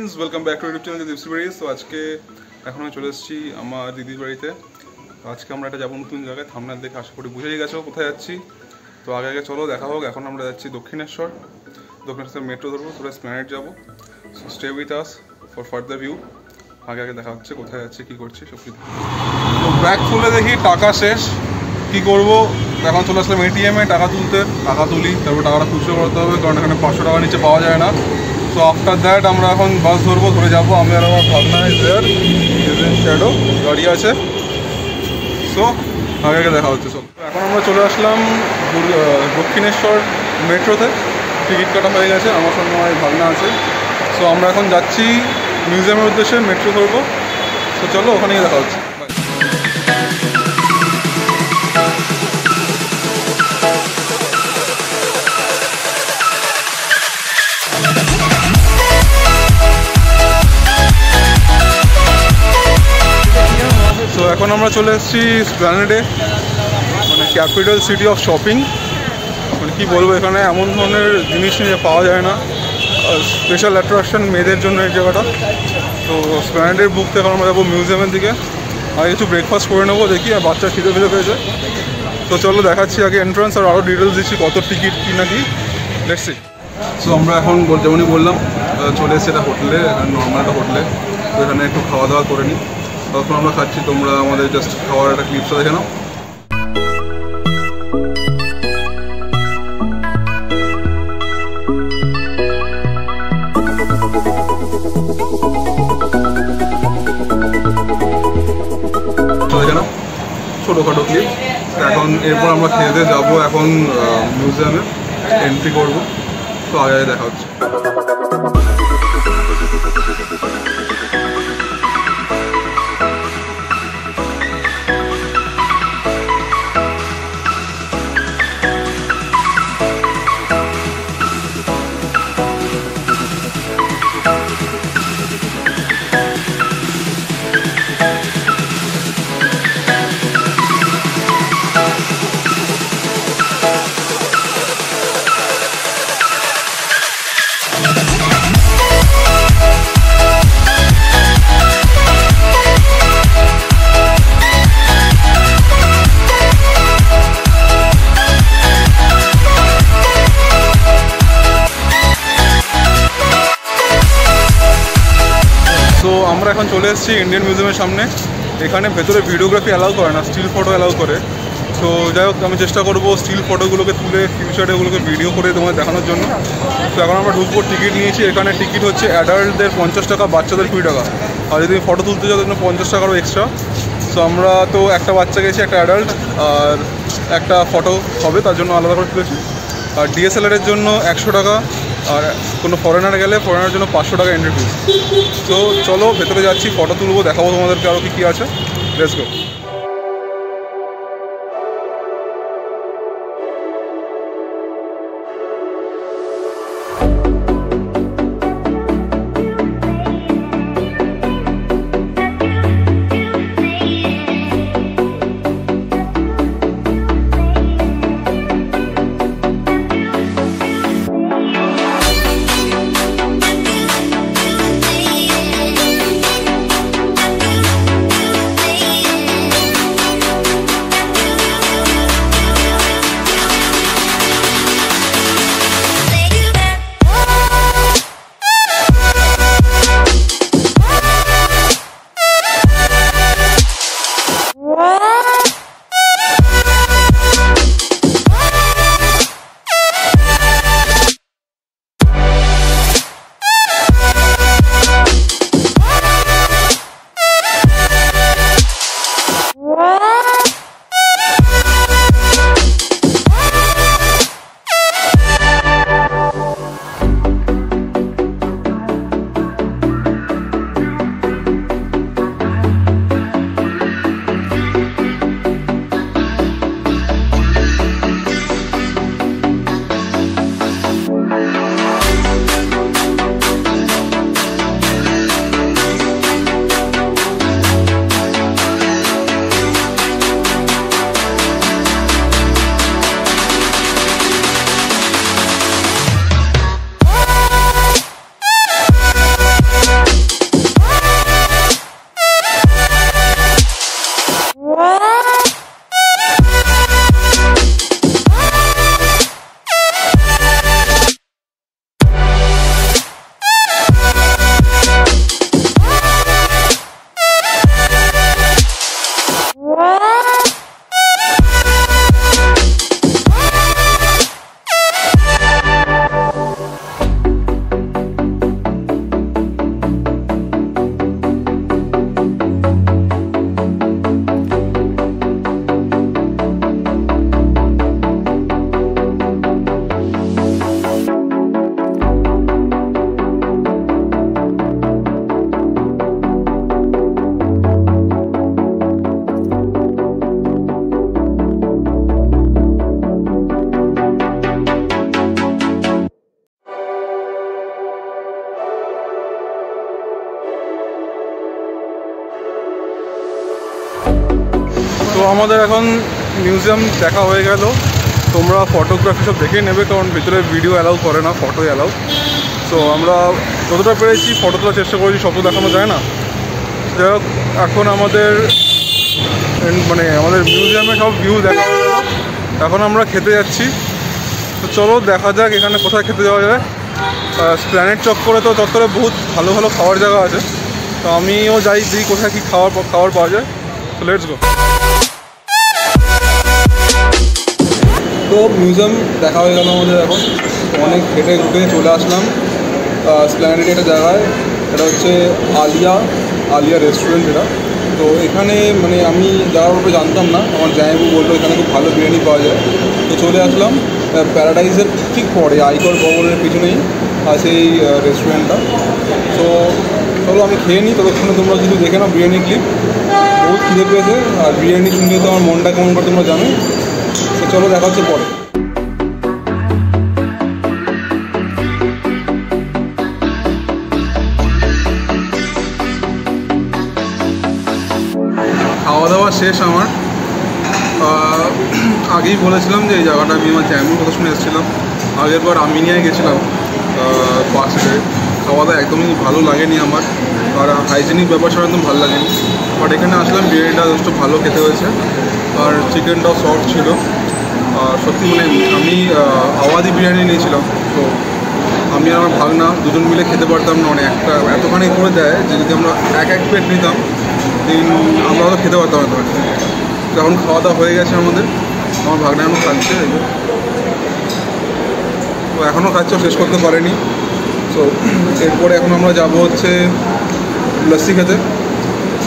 Friends welcome back to YouTube channel দীপসি বাড়িস তো আজকে এখন আমি চলে এসেছি আমার দিদির বাড়িতে। তো আজকে আমরা একটা যাব নতুন জায়গায়। থামনার দেখে আশা করি বুঝেই গেছো কোথায় যাচ্ছি। তো আগে আগে চলো, দেখা হোক। এখন আমরা যাচ্ছি দক্ষিণেশ্বর। দক্ষিণেশ্বর মেট্রো ধরবো তোরা স্প্ল্যানেট যাব। So stay with us for further view আগে আগে দেখা হচ্ছে কোথায় যাচ্ছে, কী করছি, সব কিছু। তো ব্যাগ খুলে দেখি, টাকা শেষ। কি করব? এখন চলে আসলাম এটিএমে টাকা তুলতে। টাকা তুলি, তারপর টাকাটা খুচরো করতে হবে, কারণ এখানে পাঁচশো টাকা নিচে পাওয়া যায় না। তো আফটার দ্যাট আমরা এখন বাস ধরবো, ধরে যাব। আমি আর আমার ভাবনা ইজার শ্যাডো গাড়ি আছে। সো আগে আগে দেখা হচ্ছে সব এখন আমরা চলে আসলাম দক্ষিণেশ্বর মেট্রোতে। টিকিট কাটা হয়ে গেছে, আমার সঙ্গে আমার ভাবনা আছে। সো আমরা এখন যাচ্ছি মিউজিয়ামের উদ্দেশ্যে, মেট্রো ধরবো। তো চলো ওখানে গিয়ে দেখা হচ্ছে। আমরা চলে এসেছি স্প্ল্যানেডে মানে ক্যাপিটাল সিটি অফ শপিং। মানে কী বলব এখানে এমন ধরনের জিনিস নিয়ে পাওয়া যায় না। স্পেশাল অ্যাট্রাকশন মেয়েদের জন্য এই জায়গাটা। তো স্প্ল্যানেডের বুক থেকে আমরা যাব মিউজিয়ামের দিকে। আগে কিছু ব্রেকফাস্ট করে নেব, দেখি, আর বাচ্চা খিদে ফিদে পেয়েছে তো চলো দেখাচ্ছি আগে এন্ট্রান্স আর আরও ডিটেলস দিচ্ছি, কত টিকিট কি না কি। দেখছি সো আমরা এখন যেমনই বললাম চলে এসেছি এটা হোটেলে নর্মাল একটা হোটেলে তো এখানে একটু খাওয়া দাওয়া করে নিই। তখন আমরা খাচ্ছি, তোমরা আমাদের জাস্ট খাওয়ার একটা ক্লিপসটা দেখে নাও। ছোটোখাটো ক্লিপ এখন এরপর আমরা খেয়ে যাব এখন মিউজিয়ামে এন্ট্রি করব। তো আগে দেখা হচ্ছে। চলে এসেছি ইন্ডিয়ান মিউজিয়ামের সামনে। এখানে ভেতরে ভিডিওগ্রাফি অ্যালাউ করে না স্টিল ফটো অ্যালাউ করে। তো যাই হোক, আমি চেষ্টা করব স্টিল ফটোগুলোকে তুলে ফিউচারে ওগুলোকে ভিডিও করে তোমাদের দেখানোর জন্য। তো এখন আমরা ঢুকবো টিকিট নিয়েছি। এখানে টিকিট হচ্ছে অ্যাডাল্টদের পঞ্চাশ টাকা, বাচ্চাদের কুড়ি টাকা। আর যদি ফটো তুলতে যাও তাহলে পঞ্চাশ টাকারও এক্সট্রা সো আমরা তো একটা বাচ্চা গেছি, একটা অ্যাডাল্ট আর একটা ফটো হবে, তার জন্য আলাদা করে তুলেছি। আর ডিএসএলআরের জন্য একশো টাকা আর কোনো ফরেনার গেলে ফরেনার জন্য পাঁচশো টাকা এন্ট্রি ফিস তো চলো ভেতরে যাচ্ছি ফটো তুলবো, দেখাবো তোমাদেরকে আরও কী কী আছে। লেটস গো আমাদের এখন মিউজিয়াম দেখা হয়ে গেল। তোমরা ফটোগ্রাফি সব দেখে নেবে, কারণ ভিতরে ভিডিও অ্যালাউ করে না ফটো অ্যালাউ তো আমরা যতটা পেরেছি ফটো তোলার চেষ্টা করেছি, সব দেখানো যায় না। যাই হোক, এখন আমাদের মানে আমাদের মিউজিয়ামে সব ভিউ দেখা হয়ে গেল। এখন আমরা খেতে যাচ্ছি। তো চলো, দেখা যাক এখানে কোথায় খেতে যাওয়া যায়। প্ল্যানেট চক্করে তো চত্বরে বহুত ভালো ভালো খাওয়ার জায়গা আছে। তো আমিও যাই, দেখি কোথায় কী খাওয়ার খাওয়ার পাওয়া যায়। তো লেটস গো তো মিউজিয়াম দেখা হয়ে গেল আমাদের এখন। অনেক হেঁটে ঘুটে চলে আসলাম। স্প্ল্যানেড একটা জায়গায়। এটা হচ্ছে আলিয়া আলিয়া রেস্টুরেন্ট এটা। তো এখানে মানে আমি যাওয়ার উপরে জানতাম না। আমার জায়গু বলল এখানে খুব ভালো বিরিয়ানি পাওয়া যায়। তো চলে আসলাম। প্যারাডাইজের ঠিক পরে, আইকর ভবনের পিছনেই আছে এই রেস্টুরেন্টটা তো চলো আমি খেয়ে নিই। ততক্ষণে তোমরা যদি দেখে নাও বিরিয়ানি ক্লিপ বহুত খিদে পেয়েছে। আর বিরিয়ানি শুনলে তো আমার মনটা কেমন করে তোমরা জানো চলো দেখা হচ্ছে পরে। খাওয়া দাওয়া শেষ আমার। আগেই বলেছিলাম যে এই জায়গাটা আমি আমার জ্যামুর কথা শুনে এসেছিলাম। আগের বার আমিনিয়ায় গেছিলাম বাসে। খাওয়া দাওয়া একদমই ভালো লাগেনি আমার, আর হাইজেনিক ব্যাপার ছাড়া একদম ভালো লাগেনি। বাট এখানে আসলাম, বিরিয়ানিটা যথেষ্ট ভালো খেতে হয়েছে। আর চিকেনটাও সফট ছিল। সত্যি মানে আমি আওয়াদি বিরিয়ানি নিয়েছিলাম, তো আমি আর আমার ভাগনা দুজন মিলে খেতে পারতাম না মানে একটা এতখানি করে দেয় যে যদি আমরা এক এক প্লেট নিতাম, দিন আমরা হয়তো খেতে পারতাম এতখানি। তো এখন খাওয়া দাওয়া হয়ে গেছে আমাদের, আমার ভাগনা এখন খাচ্ছে তো এখনও খাচ্ছে, শেষ করতে পারেনি। তো এরপরে এখন আমরা যাব হচ্ছে লস্যি খেতে।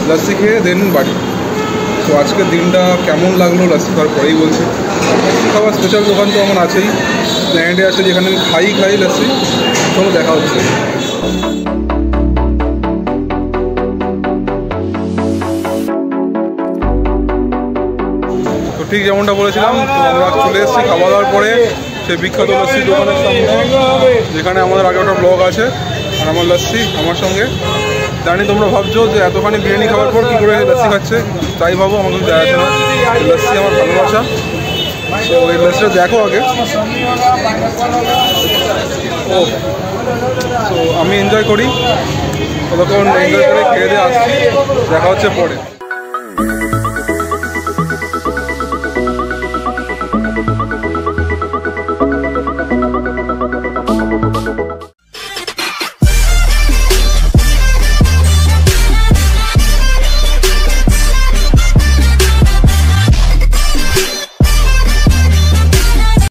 লস্যি খেয়ে দেন বাড়ি। তো আজকের দিনটা কেমন লাগল? খাওয়ার পরেই বলছি। খাওয়ার স্পেশাল দোকান তো আমার আছেই। প্ল্যান্ডে আছে যেখানে আমি খাই খাই লাস্সি চলো দেখা হচ্ছে। ঠিক যেমনটা বলেছিলাম, আমরা চলে এসেছি খাওয়া দাওয়ার পরে। সেই বিখ্যাত লস্যি দোকানের সামনে। যেখানে আমাদের আগে একটা ব্লগ আছে। আর আমার লস্যি আমার সঙ্গে। জানি তোমরা ভাবছ যে এতখানি বিরিয়ানি খাওয়ার পর কী করে লস্যি খাচ্ছে? তাই ভাবো, আমাকে যায় আসে না। লস্যি আমার ভালোবাসা। তো এই লস্যিটা দেখো আগে। ও, তো আমি এনজয় করি। ততক্ষণ এনজয় করে খেয়ে দিয়ে আসছি। দেখা হচ্ছে পরে।